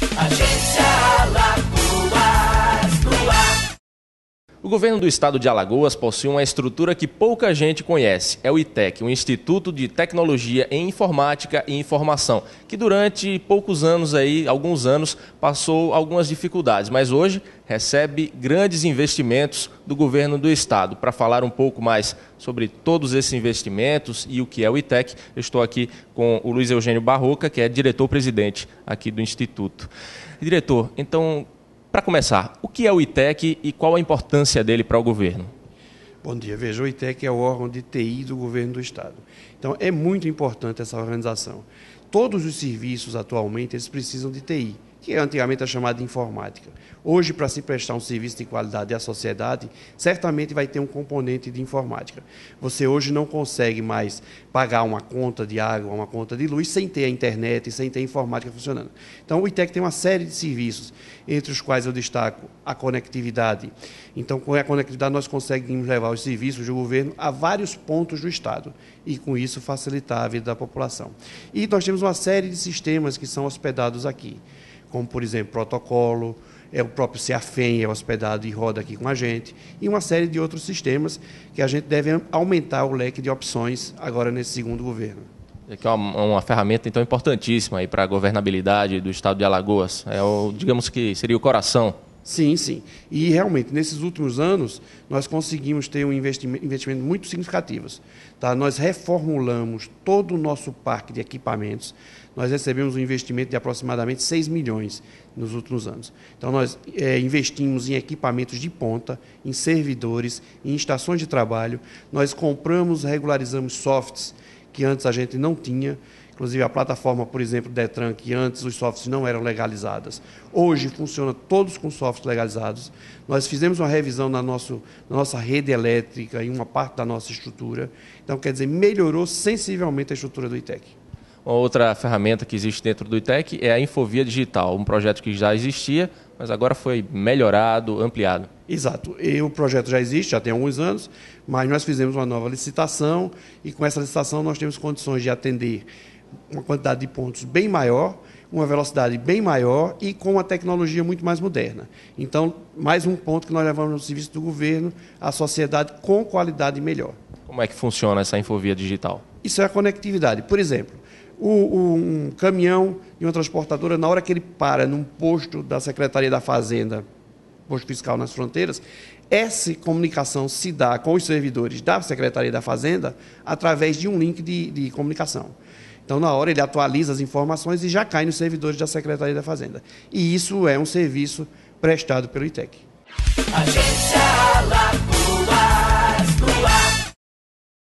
Agencia. O governo do estado de Alagoas possui uma estrutura que pouca gente conhece. É o ITEC, o Instituto de Tecnologia em Informática e Informação, que durante poucos anos aí, alguns anos, passou algumas dificuldades, mas hoje recebe grandes investimentos do governo do estado. Para falar um pouco mais sobre todos esses investimentos e o que é o ITEC, eu estou aqui com o Luiz Eugênio Barroca, que é diretor-presidente aqui do instituto. Diretor, então para começar, o que é o ITEC e qual a importância dele para o governo? Bom dia. Veja, o ITEC é o órgão de TI do governo do Estado. Então, é muito importante essa organização. Todos os serviços, atualmente, eles precisam de TI que antigamente era chamada de informática. Hoje, para se prestar um serviço de qualidade à sociedade, certamente vai ter um componente de informática. Você hoje não consegue mais pagar uma conta de água, uma conta de luz, sem ter a internet, sem ter a informática funcionando. Então, o ITEC tem uma série de serviços, entre os quais eu destaco a conectividade. Então, com a conectividade, nós conseguimos levar os serviços do governo a vários pontos do Estado e, com isso, facilitar a vida da população. E nós temos uma série de sistemas que são hospedados aqui como por exemplo protocolo, é o próprio CEAFEM é hospedado e roda aqui com a gente, e uma série de outros sistemas que a gente deve aumentar o leque de opções agora nesse segundo governo. É que é uma, uma ferramenta então importantíssima para a governabilidade do estado de Alagoas. É o, digamos que seria o coração Sim, sim. E realmente, nesses últimos anos, nós conseguimos ter um investimento, investimento muito significativo. Tá? Nós reformulamos todo o nosso parque de equipamentos. Nós recebemos um investimento de aproximadamente 6 milhões nos últimos anos. Então, nós é, investimos em equipamentos de ponta, em servidores, em estações de trabalho. Nós compramos, regularizamos softs que antes a gente não tinha. Inclusive a plataforma, por exemplo, Detran, que antes os softwares não eram legalizadas, hoje funciona todos com softwares legalizados. Nós fizemos uma revisão na, nosso, na nossa rede elétrica e uma parte da nossa estrutura. Então, quer dizer, melhorou sensivelmente a estrutura do ITEC. Uma outra ferramenta que existe dentro do ITEC é a Infovia Digital, um projeto que já existia, mas agora foi melhorado, ampliado. Exato. E o projeto já existe, já tem alguns anos, mas nós fizemos uma nova licitação e com essa licitação nós temos condições de atender uma quantidade de pontos bem maior, uma velocidade bem maior e com uma tecnologia muito mais moderna. Então, mais um ponto que nós levamos no serviço do governo à sociedade com qualidade melhor. Como é que funciona essa infovia digital? Isso é a conectividade. Por exemplo, o, o, um caminhão e uma transportadora, na hora que ele para num posto da Secretaria da Fazenda, posto fiscal nas fronteiras, essa comunicação se dá com os servidores da Secretaria da Fazenda através de um link de, de comunicação. Então, na hora, ele atualiza as informações e já cai nos servidores da Secretaria da Fazenda. E isso é um serviço prestado pelo ITEC. Agência